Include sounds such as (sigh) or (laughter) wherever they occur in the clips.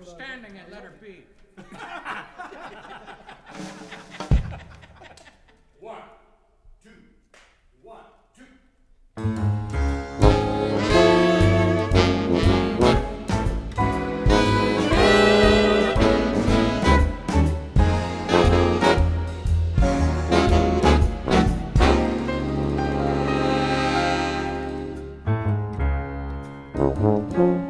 We're standing at letter B. (laughs) One, two, one, two. Mm-hmm.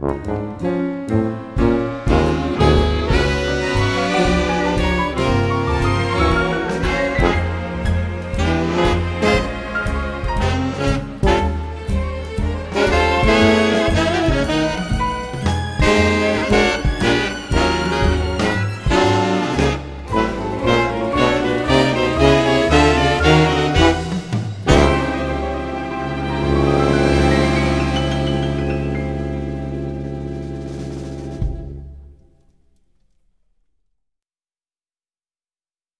うん。